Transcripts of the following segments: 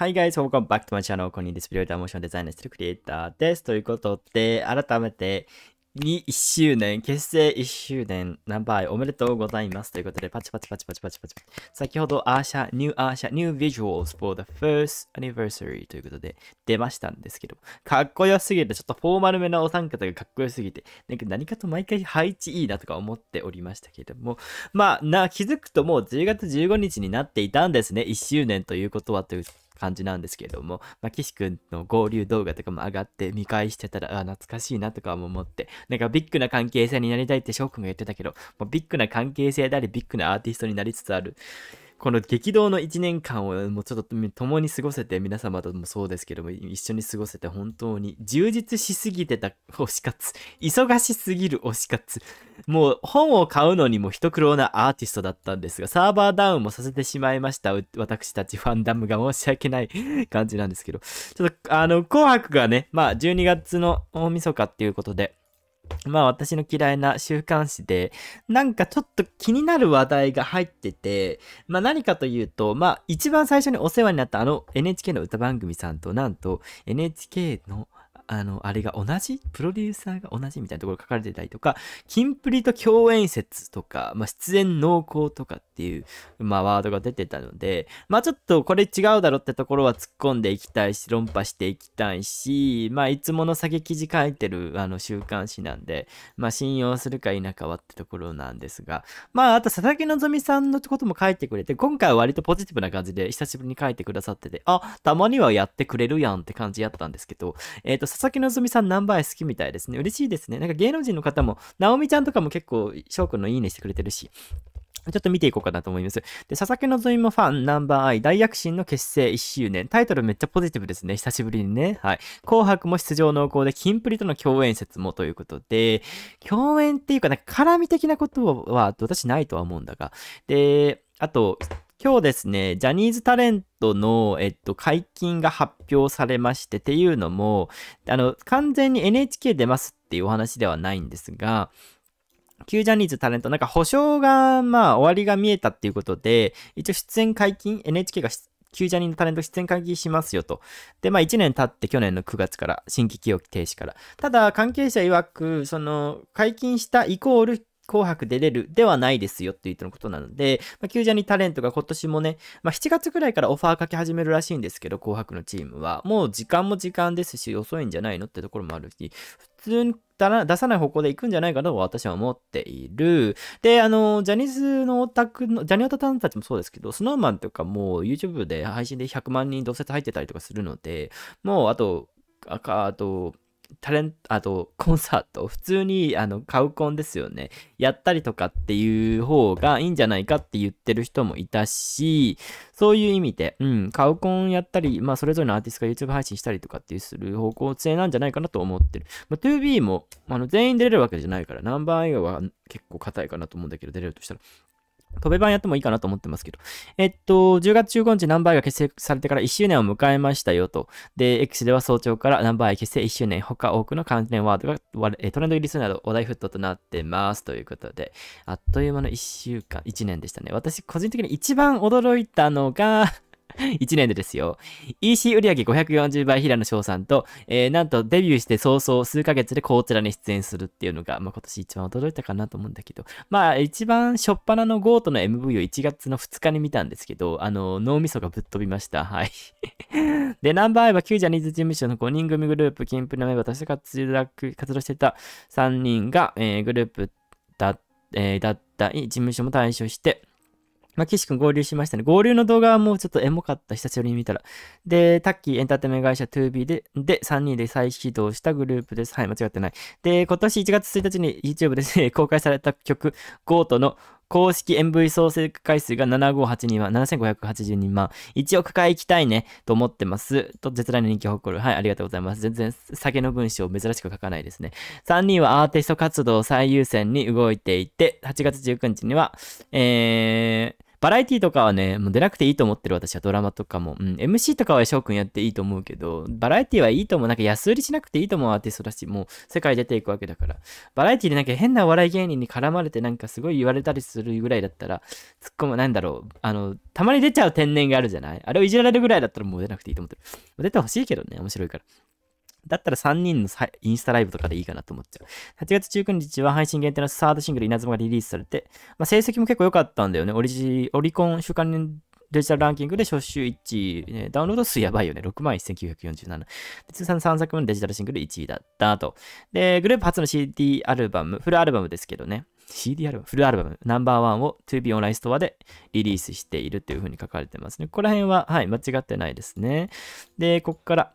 Hi guys, welcome back to my channel. コニーです。ビデオモーションデザイナーしてるクリエイターです。ということで、改めて、に1周年、結成1周年、ナンバーおめでとうございます。ということで、パチパチパチパチパチパチ。先ほど、アーシャ、ニューアーシャ、ニュービジュアル for the first anniversary ということで、出ましたんですけど、かっこよすぎて、ちょっとフォーマルめなお三方がかっこよすぎて、なんか何かと毎回配置いいなとか思っておりましたけれども、まあ、な、気づくともう10月15日になっていたんですね。1周年ということはという感じなんですけれども、まあ、岸くんの合流動画とかも上がって見返してたら、あ、懐かしいなとかも思って、なんかビッグな関係性になりたいって翔くんが言ってたけど、もうビッグな関係性であり、ビッグなアーティストになりつつある。この激動の1年間をもうちょっと共に過ごせて皆様ともそうですけども一緒に過ごせて本当に充実しすぎてた推し活忙しすぎる推し活もう本を買うのにも一苦労なアーティストだったんですがサーバーダウンもさせてしまいました。私たちファンダムが申し訳ない感じなんですけど。ちょっとあの紅白がねまあ12月の大晦日っていうことでまあ私の嫌いな週刊誌で、なんかちょっと気になる話題が入ってて、まあ何かというと、まあ一番最初にお世話になったあの NHK の歌番組さんと、なんと NHK のあの、あれが同じ？プロデューサーが同じみたいなところ書かれてたりとか、キンプリと共演説とか、まあ、出演濃厚とかっていう、まあ、ワードが出てたので、まあ、ちょっとこれ違うだろってところは突っ込んでいきたいし、論破していきたいし、まあ、いつもの下げ記事書いてる、あの、週刊誌なんで、まあ、信用するか否かはってところなんですが、まあ、あと、佐々木希さんのことも書いてくれて、今回は割とポジティブな感じで、久しぶりに書いてくださってて、あ、たまにはやってくれるやんって感じやったんですけど、えっ、ー、と、佐々木希さんナンバー好きみたいですね。嬉しいですね。なんか芸能人の方も、ナオミちゃんとかも結構、翔くんのいいねしてくれてるし。ちょっと見ていこうかなと思います。で、佐々木希もファンナンバーアイ大躍進の結成1周年。タイトルめっちゃポジティブですね。久しぶりにね。はい。紅白も出場濃厚で、キンプリとの共演説もということで、共演っていうか、なんか絡み的なことは私ないとは思うんだが。で、あと、今日ですね、ジャニーズタレントの、えっと、解禁が発表されまして、っていうのも、あの、完全に NHK 出ますっていうお話ではないんですが、旧ジャニーズタレント、なんか保証が、まあ、終わりが見えたっていうことで、一応出演解禁、NHK が旧ジャニーズタレント出演解禁しますよと。で、まあ1年経って去年の9月から新規記憶停止から。ただ、関係者曰く、その、解禁したイコール紅白出れるではないですよって言ってのことなので、まあ、キュージャニタレントが今年もね、まあ、7月ぐらいからオファーかけ始めるらしいんですけど、紅白のチームは。もう時間も時間ですし、遅いんじゃないのってところもあるし、普通に出さない方向で行くんじゃないかと私は思っている。で、あの、ジャニーズのオタクの、ジャニオタさんたちもそうですけど、スノーマンとかも YouTube で配信で100万人同説入ってたりとかするので、もうあと、ああと、タレント、あと、コンサート、普通に、あの、買うコンですよね。やったりとかっていう方がいいんじゃないかって言ってる人もいたし、そういう意味で、うん、買うコンやったり、まあ、それぞれのアーティストが YouTube 配信したりとかっていうする方向性なんじゃないかなと思ってる。まあ、2B も、あの、全員出れるわけじゃないから、ナンバー以外は結構硬いかなと思うんだけど、出れるとしたら。飛べ版やってもいいかなと思ってますけど。えっと、10月15日ナンバーが結成されてから1周年を迎えましたよと。で、X では早朝からナンバー結成1周年、他多くの関連ワードがトレンド入りするなどお題沸騰となってますということで、あっという間の1週間、1年でしたね。私個人的に一番驚いたのが 1年でですよ。EC 売上540倍平野翔さんと、えー、なんとデビューして早々数ヶ月でこちらに出演するっていうのが、まあ、今年一番驚いたかなと思うんだけど、まあ一番初っ端のゴートの MV を1月の2日に見たんですけど、あの、脳みそがぶっ飛びました。はい。で、ナンバーは旧ジャニーズ事務所の5人組グループ、キンプリのメンバーとして活、動してた3人が、えー、グループだ、えー、だった事務所も退所して、まあ、岸くん合流しましたね。合流の動画はもうちょっとエモかった。久しぶりに見たら。で、タッキーエンターテイメント会社 2B で、で、3人で再始動したグループです。はい、間違ってない。で、今年1月1日に YouTube で、ね、公開された曲、 GOAT の公式 MV 総再生回数が7582万、7582万。1億回行きたいね、と思ってます。と、絶大な人気を誇る。はい、ありがとうございます。全然、酒の文章を珍しく書かないですね。3人はアーティスト活動を最優先に動いていて、8月19日には、えー、バラエティとかはね、もう出なくていいと思ってる私はドラマとかも。うん、MC とかは翔くんやっていいと思うけど、バラエティはいいと思う。なんか安売りしなくていいと思うアーティストだし、もう世界出ていくわけだから。バラエティでなんか変なお笑い芸人に絡まれてなんかすごい言われたりするぐらいだったら、突っ込む、なんだろう。あの、たまに出ちゃう天然があるじゃない？あれをいじられるぐらいだったらもう出なくていいと思ってる。出てほしいけどね、面白いから。だったら3人のインスタライブとかでいいかなと思っちゃう。8月19日は配信限定のサードシングル稲妻がリリースされて、まあ、成績も結構良かったんだよね。オリジ、オリコン週間デジタルランキングで初週1位、ね、ダウンロード数やばいよね。61,947。通算3作目のデジタルシングル1位だったと。で、グループ初の CD アルバム、フルアルバムですけどね。CD アルバム、フルアルバム、ナンバーワンを 2B オンラインストアでリリースしているというふうに書かれてますね。ここら辺は、はい、間違ってないですね。で、ここから、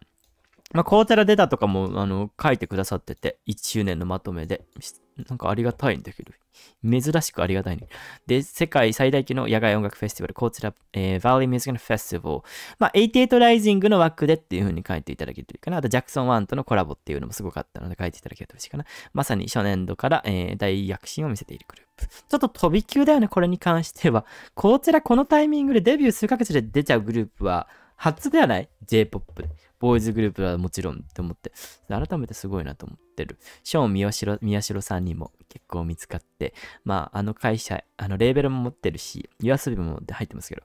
まあ、コーテラ出たとかも、あの、書いてくださってて、1周年のまとめで。なんかありがたいんだけど、珍しくありがたいね。で、世界最大級の野外音楽フェスティバル、コーテラ、えー、Valley Music Festival。まあ、88ライジングの枠でっていう風に書いていただけるといいかな。あと、ジャクソン1とのコラボっていうのもすごかったので書いていただけると嬉しいかな。まさに初年度から、えー、大躍進を見せているグループ。ちょっと飛び級だよね、これに関しては。コーテラこのタイミングでデビュー数ヶ月で出ちゃうグループは、初ではない ?J-POP で。ボーイズグループはもちろんって思って、改めてすごいなと思ってる。ショーン宮代宮代さんにも結構見つかって、まあ、あの会社、あのレーベルも持ってるし、USB も入ってますけど、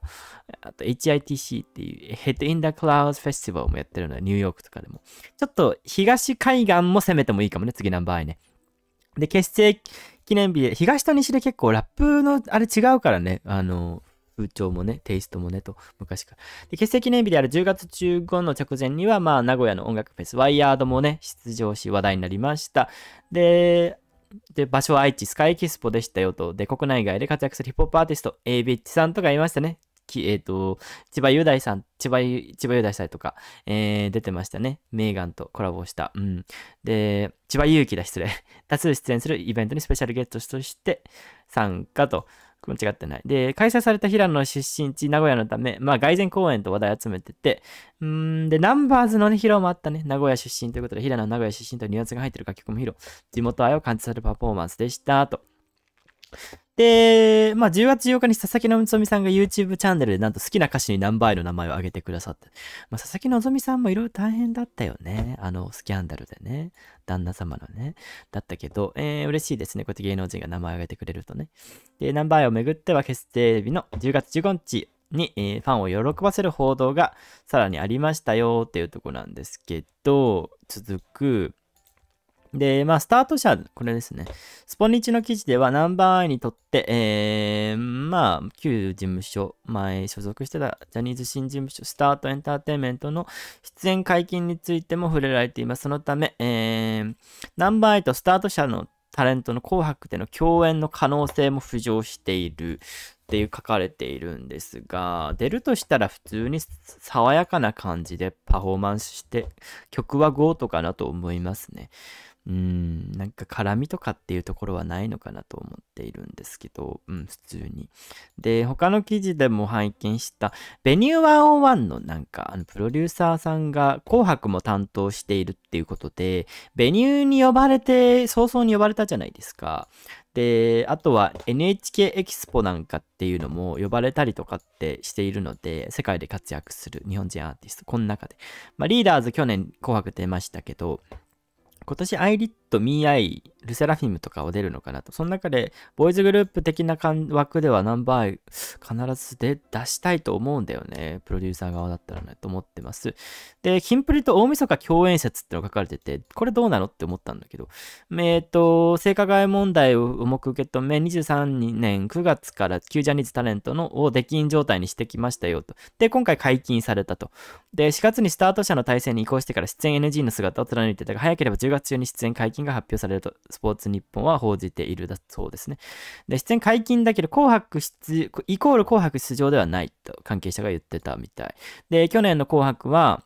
あと HITC っていう Head in the Clouds Festival もやってるので、ニューヨークとかでも。ちょっと東海岸も攻めてもいいかもね、次の場合ね。で、結成記念日で、東と西で結構ラップのあれ違うからね、あの、風潮もね、テイストもね、と、昔から。で、結成記念日である10月15の直前には、まあ、名古屋の音楽フェス、ワイヤードもね、出場し話題になりました。で、で、場所は愛知スカイキスポでしたよと。で、国内外で活躍するヒップホップアーティスト、エイビッチさんとかいましたね。えっ、ー、と、千葉雄大さん、千葉、千葉雄大さんとか、えー、出てましたね。メーガンとコラボした。うん。で、千葉祐希だ、失礼。多数出演するイベントにスペシャルゲストとして参加と。間違ってない。で、開催された平野の出身地、名古屋のため、まあ、外然公演と話題集めてて、うんで、ナンバーズのね、披露もあったね。名古屋出身ということで、平野の名古屋出身とニュアンスが入ってる楽曲も披露。地元愛を感じさせるパフォーマンスでした、と。で、まあ、10月8日に佐々木希さんが YouTube チャンネルでなんと好きな歌手に何倍の名前を挙げてくださって。まあ、佐々木希さんもいろいろ大変だったよね。あの、スキャンダルでね。旦那様のね。だったけど、えー、嬉しいですね。こうやって芸能人が名前を挙げてくれるとね。で、何倍をめぐっては結成日の10月15日に、えー、ファンを喜ばせる報道がさらにありましたよっていうとこなんですけど、続く、で、まあ、スタート者、これですね。スポニチの記事ではナンバーアイにとって、えー、まあ、旧事務所、前所属してたジャニーズ新事務所、スタートエンターテインメントの出演解禁についても触れられています。そのため、えー、ナンバーアイとスタート者のタレントの紅白での共演の可能性も浮上しているっていう書かれているんですが、出るとしたら普通に爽やかな感じでパフォーマンスして、曲は GO とかなと思いますね。うん、なんか絡みとかっていうところはないのかなと思っているんですけど、うん、普通に。で、他の記事でも拝見した、ベニュー101のなんか、あの、プロデューサーさんが紅白も担当しているっていうことで、ベニューに呼ばれて、早々に呼ばれたじゃないですか。で、あとは NHK エキスポなんかっていうのも呼ばれたりとかってしているので、世界で活躍する日本人アーティスト、この中で。まあ、リーダーズ去年紅白出ましたけど、今年アイリット、ミーアイ、ルセラフィムとかを出るのかなと。その中で、ボーイズグループ的な枠ではナンバー必ずで出したいと思うんだよね。プロデューサー側だったらね、と思ってます。で、キンプリと大晦日共演説ってのが書かれてて、これどうなのって思ったんだけど、えっ、ー、と、性加害問題を重く受け止め、23年9月から旧ジャニーズタレントのを出禁状態にしてきましたよと。で、今回解禁されたと。で、4月にスタート者の体制に移行してから出演 NG の姿を貫いてたが、早ければ10月中に出演解禁が発表されると、スポーツ日本は報じているだそうですね。で、出演解禁だけど、紅白出、イコール紅白出場ではないと関係者が言ってたみたい。で、去年の紅白は、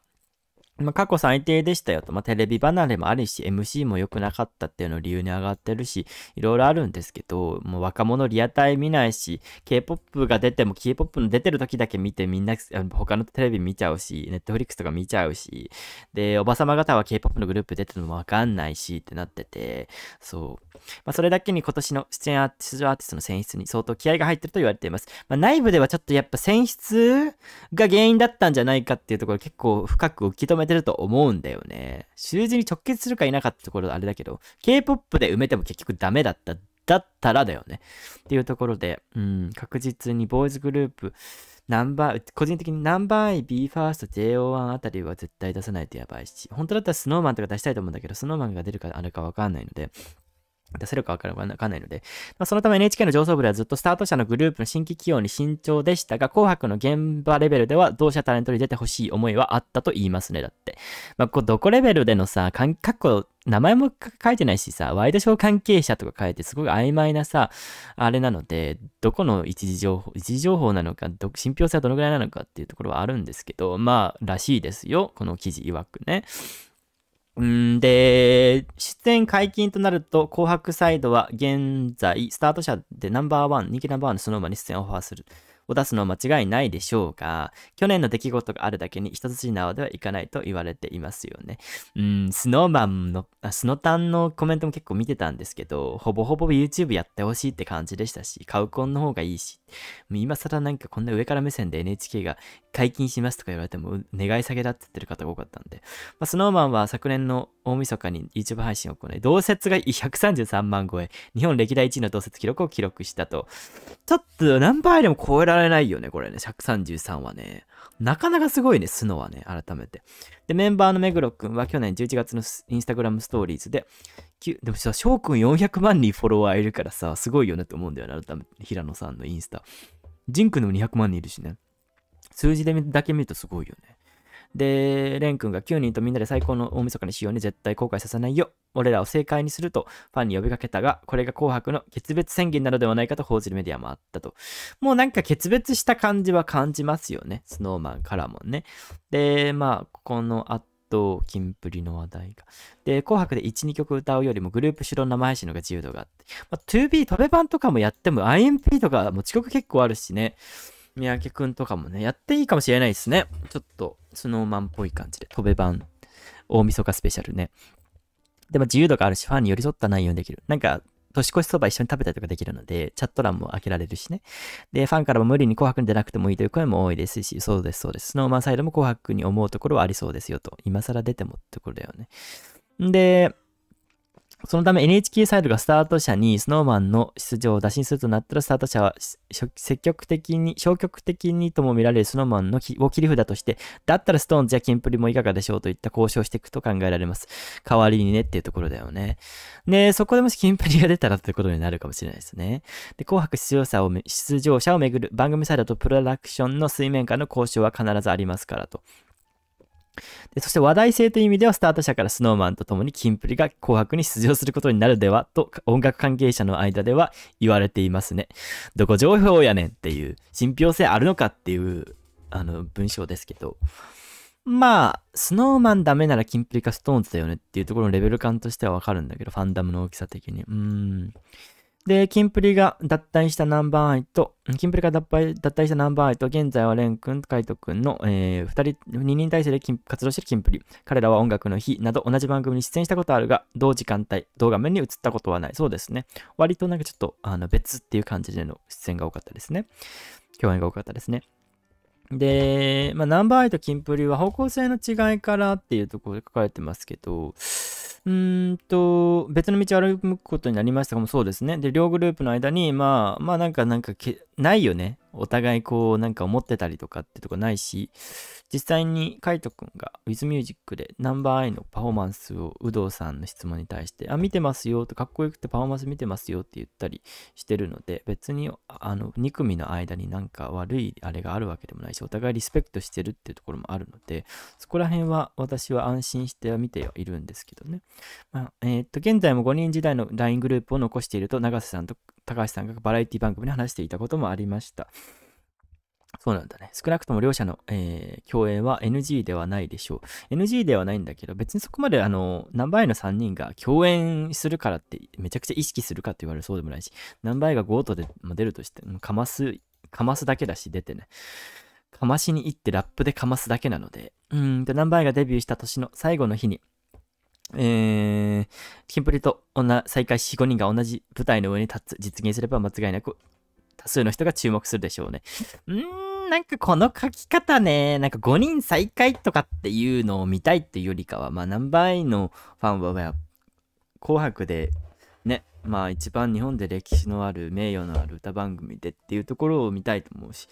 まあ、過去最低でしたよと。まあ、テレビ離れもあるし、MC も良くなかったっていうのを理由に上がってるし、いろいろあるんですけど、もう若者リアタイ見ないし、K-POP が出ても K-POP の出てる時だけ見てみんな他のテレビ見ちゃうし、Netflix とか見ちゃうし、で、おばさま方は K-POP のグループ出てるのもわかんないしってなってて、そう。まあ、それだけに今年の出演アーティスト、アーティストの選出に相当気合が入ってると言われています。まあ、内部ではちょっとやっぱ選出が原因だったんじゃないかっていうところ結構深く受け止めてると思うんだよね。習字に直結するか否かってところあれだけど、K-POP で埋めても結局ダメだった。だったらだよね。っていうところで、うん、確実にボーイズグループ、ナンバー、個人的にナンバーイ BE:FIRST、JO1 あたりは絶対出さないとやばいし、本当だったらスノーマンとか出したいと思うんだけど、Snowman が出るかあるかわかんないので、出せるかわからないので、ま、そのため NHK の上層部ではずっとスタート者のグループの新規起用に慎重でしたが、紅白の現場レベルでは同社タレントに出てほしい思いはあったと言いますね、だって。まあ、こうどこレベルでのさ、かっこ、名前も書いてないしさ、ワイドショー関係者とか書いてすごい曖昧なさ、あれなので、どこの一時情報、一時情報なのか、信憑性はどのぐらいなのかっていうところはあるんですけど、まあ、らしいですよ、この記事曰くね。んで、出演解禁となると、紅白サイドは現在、スタート者でナンバーワン、人気ナンバーワンのスノーマンに出演をオファーする。を出すのは間違いないでしょうが、去年の出来事があるだけに一筋縄ではいかないと言われていますよね。うん、スノーマンの、スノタンのコメントも結構見てたんですけど、ほぼほぼ YouTube やってほしいって感じでしたし、カウコンの方がいいし、今更なんかこんな上から目線で NHK が解禁しますとか言われても、願い下げだって言ってる方が多かったんで、まあ、スノーマンは昨年の大晦日に YouTube 配信を行い、同説が133万超え、日本歴代1位の同説記録を記録したと。ちょっと何倍でも超えらられないよね、これね。133はね。なかなかすごいね、スノはね、改めて。で、メンバーの目黒くんは去年11月のインスタグラムストーリーズで、でもさ、翔くん400万人フォロワーいるからさ、すごいよねと思うんだよね、改めて。平野さんのインスタ。ジンくんでも200万人いるしね。数字でだけ見るとすごいよね。で、レン君が9人とみんなで最高の大晦日にしようね、絶対後悔させないよ。俺らを正解にするとファンに呼びかけたが、これが紅白の決別宣言なのではないかと報じるメディアもあったと。もうなんか決別した感じは感じますよね。スノーマンからもね。で、まあ、この後、キンプリの話題が。で、紅白で1、2曲歌うよりもグループ主導生配信のが自由度があって。まあ、2B 飛べ版とかもやっても IMP とかも遅刻結構あるしね。三宅くんとかもね、やっていいかもしれないですね。ちょっと、スノーマンっぽい感じで、飛べ版、大晦日スペシャルね。でも自由度があるし、ファンに寄り添った内容にできる。なんか、年越しそば一緒に食べたりとかできるので、チャット欄も開けられるしね。で、ファンからも無理に紅白に出なくてもいいという声も多いですし、そうです、そうです。スノーマンサイドも紅白に思うところはありそうですよと。今更出てもってころだよね。んで、そのため NHK サイドがスタート者に snowman の出場を打診するとなったら、スタート者は積極的に、消極的にとも見られる snowman のを切り札として、だったらストーンズやキンプリもいかがでしょうといった交渉していくと考えられます。代わりにねっていうところだよね。で、そこでもしキンプリが出たらということになるかもしれないですね。で、紅白出場者を出場者をめぐる番組サイドとプロダクションの水面下の交渉は必ずありますからと。でそして話題性という意味では、スタート者から snowman と共にキンプリが紅白に出場することになるではと、音楽関係者の間では言われていますね。どこ情報やねんっていう、信憑性あるのかっていう、あの、文章ですけど。まあ、スノーマンダメならキンプリかストーンズだよねっていうところのレベル感としてはわかるんだけど、ファンダムの大きさ的に。うーん。で、キンプリが脱退したナンバーアイと、キンプリが脱退したナンバーアイと、現在はレン君と、カイト君の、えー、二人、二人体制で活動しているキンプリ。彼らは音楽の日など同じ番組に出演したことあるが、同時間帯、同画面に映ったことはない。そうですね。割となんかちょっとあの別っていう感じでの出演が多かったですね。共演が多かったですね。で、まあ、ナンバーアイとキンプリは方向性の違いからっていうところで書かれてますけど、うんと、別の道を歩くことになりましたかもそうですね。で、両グループの間に、まあ、まあなんか、なんかないよね。お互いこうなんか思ってたりとかってとこないし、実際にカイトくんが WithMusic でナンバーアイのパフォーマンスを有働さんの質問に対して、あ、見てますよとかっこよくてパフォーマンス見てますよって言ったりしてるので、別にあの2組の間になんか悪いあれがあるわけでもないし、お互いリスペクトしてるっていうところもあるので、そこら辺は私は安心しては見てはいるんですけどね。まあ、えー、っと、現在も5人時代の LINE グループを残していると、永瀬さんと高橋さんがバラエティ番組で話していたこともありました。そうなんだね。少なくとも両者の、えー、共演は NG ではないでしょう。NG ではないんだけど、別にそこまであの、何倍の3人が共演するからってめちゃくちゃ意識するかって言われるそうでもないし、何倍がゴートで出るとして、かます、かますだけだし、出てね。かましに行ってラップでかますだけなので、うんで、ナンバーがデビューした年の最後の日に、えー、キンプリと女、再開4、5人が同じ舞台の上に立つ、実現すれば間違いなく多数の人が注目するでしょうね。うーん、なんかこの書き方ね、なんか5人再開とかっていうのを見たいっていうよりかは、まあ何倍のファンは、紅白でね、まあ一番日本で歴史のある名誉のある歌番組でっていうところを見たいと思うし、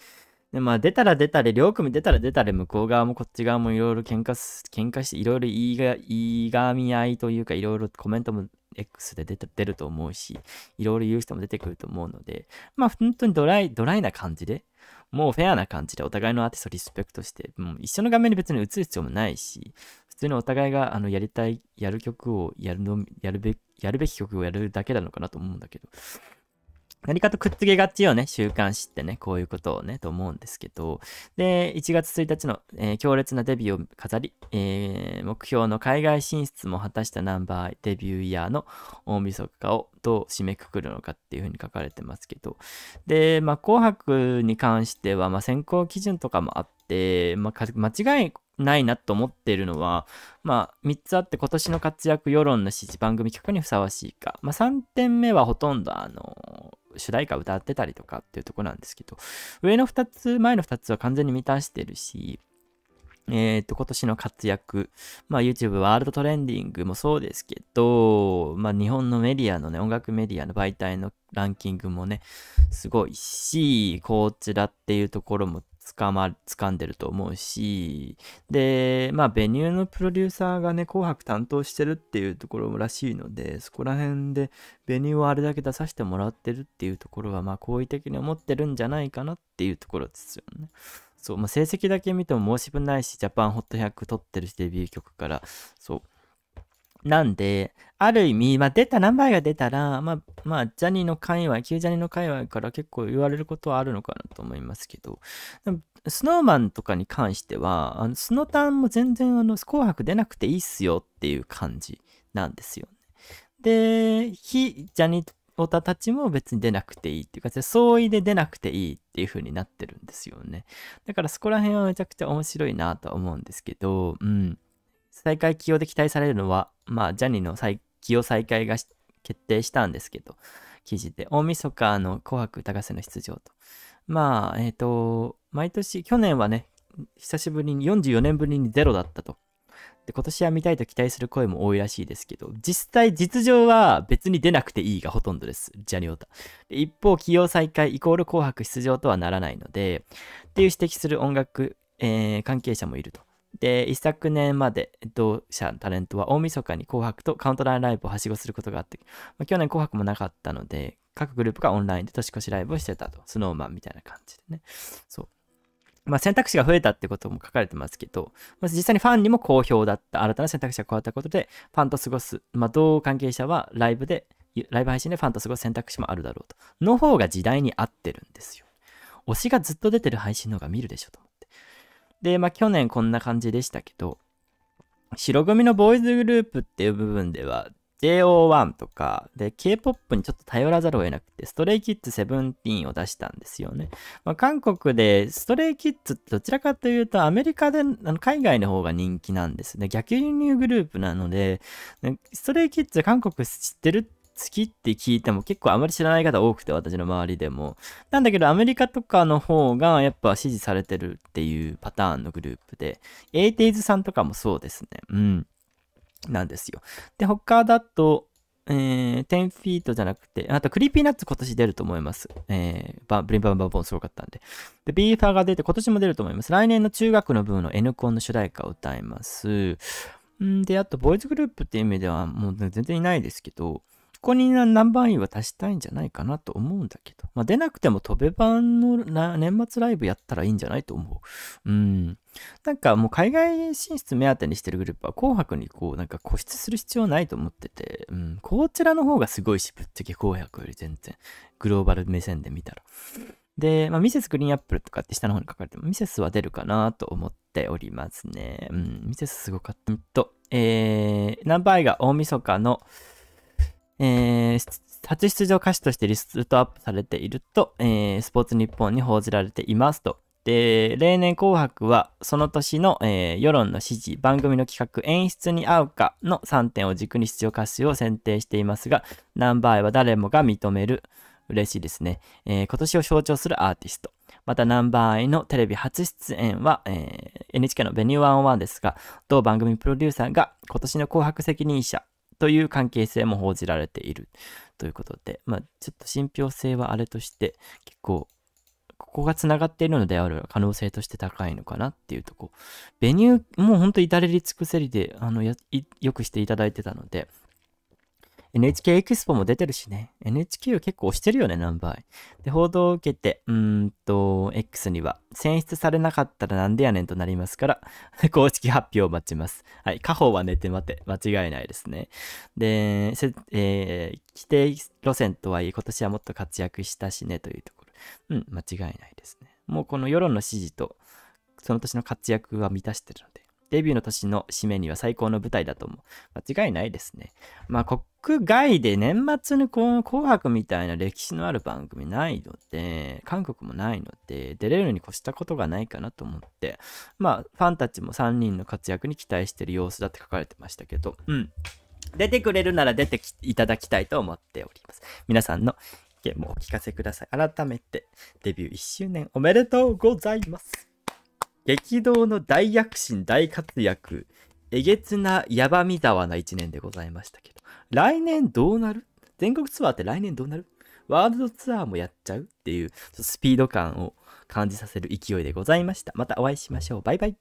で、まあ出たら出たで、両組出たら出たで、向こう側もこっち側もいろいろ喧嘩す、喧嘩して、いろいろ言いが、いがみ合いというか、いろいろコメントも X で出て出ると思うし、いろいろ言う人も出てくると思うので、まあ本当にドライ、ドライな感じで、もうフェアな感じでお互いのアーティストリスペクトして、もう一緒の画面に別に映る必要もないし、普通にお互いがあのやりたい、やる曲をやるの、やるべ、やるべき曲をやるだけなのかなと思うんだけど、何かとくっつけがちよね、週刊誌ってね、こういうことをね、と思うんですけど。で、1月1日の、えー、強烈なデビューを飾り、えー、目標の海外進出も果たしたナンバーデビューイヤーの大晦日をどう締めくくるのかっていうふうに書かれてますけど。で、まあ、紅白に関しては、まあ、選考基準とかもあって、まあ、間違いないなと思っているのは、まあ、3つあって今年の活躍世論の支持番組曲にふさわしいか。まあ、3点目はほとんどあの主題歌歌ってたりとかっていうとこなんですけど、上の2つ、前の2つは完全に満たしてるし、えっ、ー、と、今年の活躍、まあ YouTube ワールドトレンディングもそうですけど、まあ日本のメディアのね、音楽メディアの媒体のランキングもね、すごいし、こちらっていうところも掴ま、掴んでると思うし、で、まあ、ベニューのプロデューサーがね、紅白担当してるっていうところらしいので、そこら辺でベニューをあれだけ出させてもらってるっていうところは、まあ、好意的に思ってるんじゃないかなっていうところですよね。そう、まあ、成績だけ見ても申し分ないし、ジャパンホット100取ってるし、デビュー曲から、そう。なんで、ある意味、まあ、出た、何倍が出たら、まあ、まあ、ジャニーの界隈、旧ジャニーの界隈から結構言われることはあるのかなと思いますけど、スノーマンとかに関しては、あのスノタンも全然、あの、紅白出なくていいっすよっていう感じなんですよね。で、非ジャニーオタたちも別に出なくていいっていうか、相違で出なくていいっていう風になってるんですよね。だからそこら辺はめちゃくちゃ面白いなと思うんですけど、うん。再開起用で期待されるのは、まあ、ジャニーの再起用再開が決定したんですけど、記事で、大晦日の紅白歌合戦の出場と。まあ、えっ、ー、と、毎年、去年はね、久しぶりに44年ぶりにゼロだったと。で、今年は見たいと期待する声も多いらしいですけど、実際、実情は別に出なくていいがほとんどです。ジャニオタ。一方、起用再開イコール紅白出場とはならないので、っていう指摘する音楽、えー、関係者もいると。で、一昨年まで同社タレントは大晦日に紅白とカウントダウンライブをはしごすることがあって、まあ、去年紅白もなかったので、各グループがオンラインで年越しライブをしてたと。スノーマンみたいな感じでね。そう。まあ、選択肢が増えたってことも書かれてますけど、まあ、実際にファンにも好評だった新たな選択肢が加わったことで、ファンと過ごす、まあ、同関係者はライブで、ライブ配信でファンと過ごす選択肢もあるだろうと。の方が時代に合ってるんですよ。推しがずっと出てる配信の方が見るでしょと。で、まあ去年こんな感じでしたけど、白組のボーイズグループっていう部分では、JO1 とか、で、K-POP にちょっと頼らざるを得なくて、ストレイキッズ17を出したんですよね。まあ、韓国で、ストレイキッズってどちらかというと、アメリカで、あの海外の方が人気なんですね。逆輸入グループなので、ストレイキッズ韓国知ってる好きって聞いても結構あまり知らない方多くて私の周りでも。なんだけどアメリカとかの方がやっぱ支持されてるっていうパターンのグループで、80s さんとかもそうですね。うん。なんですよ。で、他だと、えー、10-FEET じゃなくて、あと、クリーピーナッツ今年出ると思います。えー、 Bling-Bang-Bang-Born すごかったんで。で、ビーファーが出て今年も出ると思います。来年の中学の部の N コンの主題歌を歌います。んで、あと、ボーイズグループっていう意味ではもう全然いないですけど、ここにナンバーアイは足したいんじゃないかなと思うんだけど。まあ、出なくても TOBE 版の年末ライブやったらいいんじゃないと思う。うん。なんかもう海外進出目当てにしてるグループは紅白にこうなんか固執する必要ないと思ってて、うん。こちらの方がすごいし、ぶっちゃけ紅白より全然。グローバル目線で見たら。で、まあ、ミセスグリーンアップルとかって下の方に書かれても、ミセスは出るかなと思っておりますね。うん、ミセスすごかった。と、えー、ナンバーが大晦日の、えー、初出場歌手としてリストアップされていると、えー、スポーツ日本に報じられていますと。で、例年紅白はその年の、えー、世論の支持、番組の企画、演出に合うかの3点を軸に出場歌手を選定していますが、ナンバーは誰もが認める、嬉しいですね。えー、今年を象徴するアーティスト。またナンバーアイのテレビ初出演は、えー、NHK のベニュー101ですが、同番組プロデューサーが今年の紅白責任者という関係性も報じられているということで、まあ、ちょっと信憑性はあれとして結構ここがつながっているのである可能性として高いのかなっていうとこ。ベニュー、もうほんと至れり尽くせりで、あの、よくしていただいてたので、NHK エキスポも出てるしね。NHK を結構押してるよね、何倍。で、報道を受けて、うーんと、X には、選出されなかったらなんでやねんとなりますから、公式発表を待ちます。はい。家宝は寝て待て。間違いないですね。で、えー、規定路線とはいえ、今年はもっと活躍したしね、というところ。うん、間違いないですね。もうこの世論の支持と、その年の活躍は満たしてるので、デビューの年の締めには最高の舞台だと思う。間違いないですね。まあ、国外で年末にこの紅白みたいな歴史のある番組ないので、韓国もないので、出れるに越したことがないかなと思って、まあ、ファンたちも3人の活躍に期待してる様子だって書かれてましたけど、うん。出てくれるなら出ていただきたいと思っております。皆さんの意見もお聞かせください。改めて、デビュー1周年おめでとうございます。激動の大躍進、大活躍、えげつなやばみだわな一年でございましたけど、来年どうなる？全国ツアーって来年どうなる？ワールドツアーもやっちゃうっていうスピード感を感じさせる勢いでございました。またお会いしましょう。バイバイ。